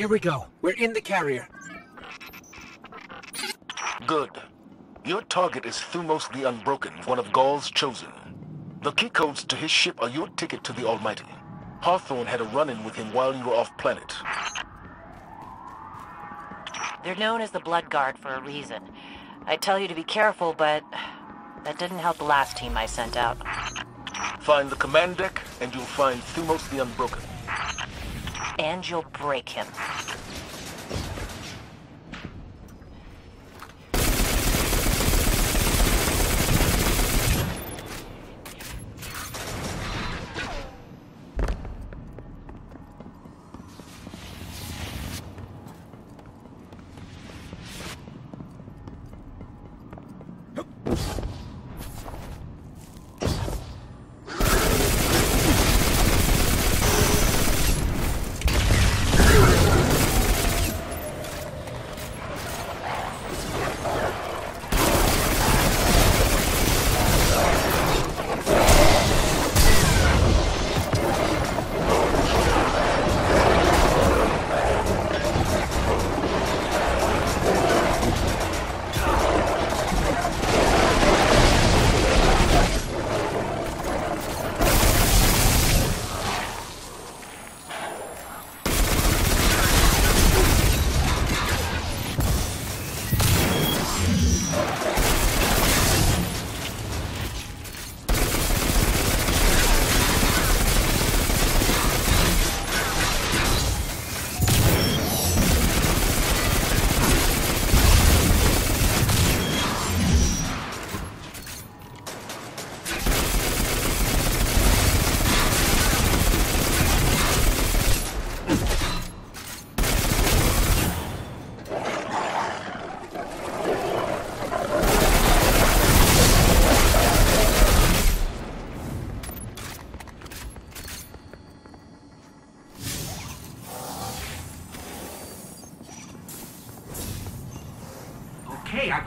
Here we go. We're in the carrier. Good. Your target is Thumos the Unbroken, one of Ghaul's chosen. The key codes to his ship are your ticket to the Almighty. Hawthorne had a run-in with him while you were off planet. They're known as the Blood Guard for a reason. I tell you to be careful, but that didn't help the last team I sent out. Find the command deck, and you'll find Thumos the Unbroken. And you'll break him.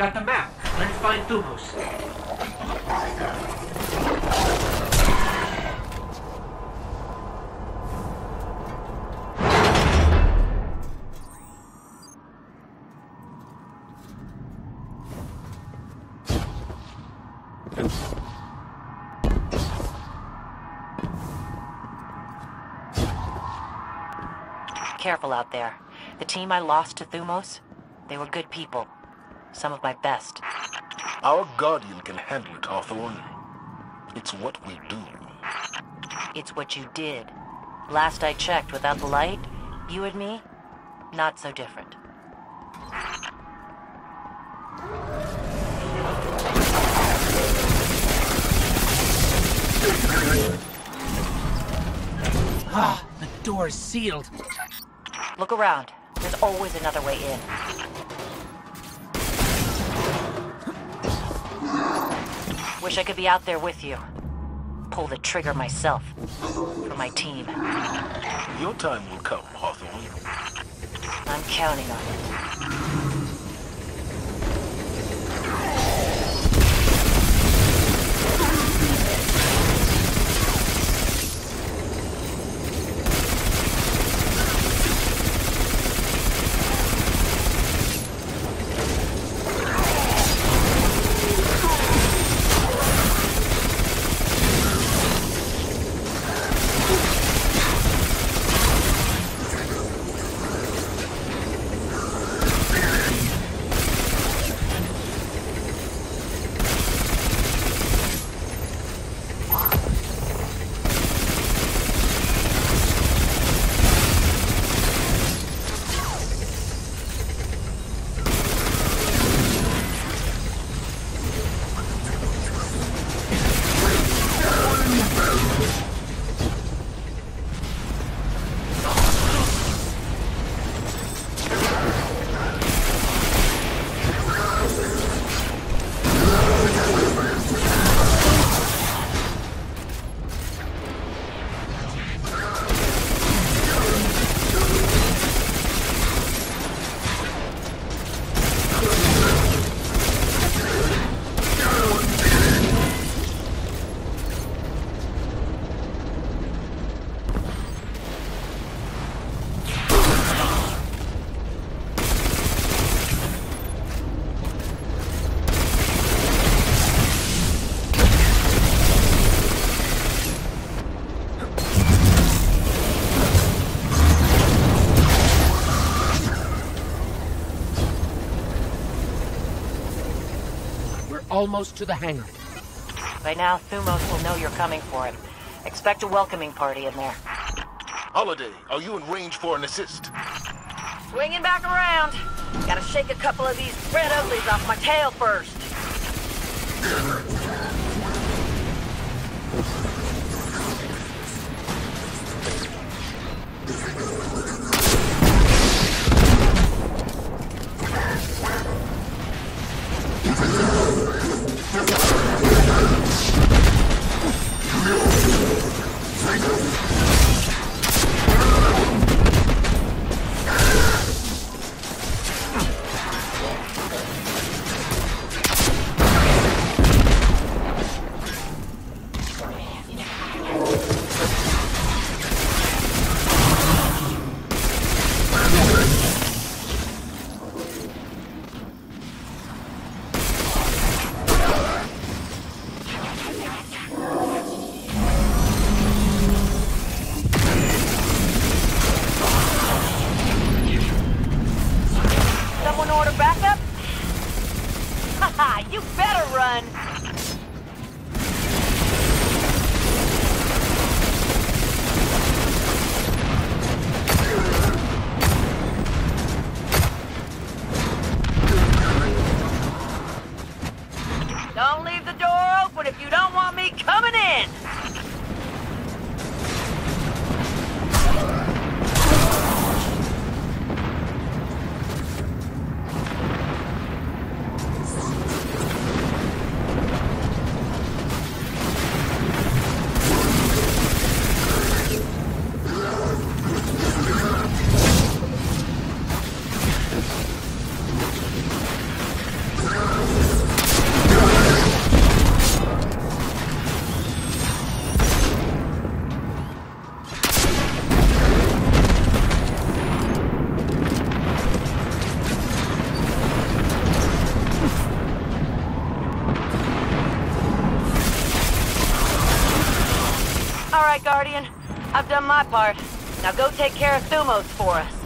Got the map. Let's find Thumos. Careful out there. The team I lost to Thumos, they were good people. Some of my best. Our Guardian can handle it, Hawthorne. It's what we do. It's what you did. Last I checked, without the light, you and me, not so different. Ah, the door's sealed. Look around. There's always another way in. Wish I could be out there with you. Pull the trigger myself. For my team. Your time will come, Hawthorne. I'm counting on it. Almost to the hangar. By now, Thumos will know you're coming for him. Expect a welcoming party in there. Holliday, are you in range for an assist? Swinging back around. Gotta shake a couple of these red uglies off my tail first. Don't leave the door open if you don't want me coming part. Now go take care of Thumos for us.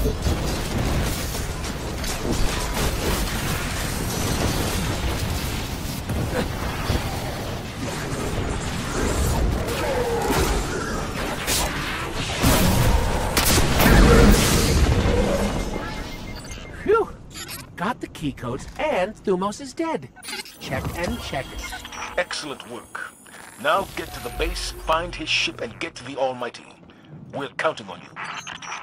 Phew! Got the key codes, and Thumos is dead. Check and check. Excellent work. Now get to the base, find his ship, and get to the Almighty. We're counting on you.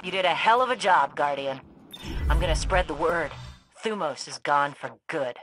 You did a hell of a job, Guardian. I'm gonna spread the word. Thumos is gone for good.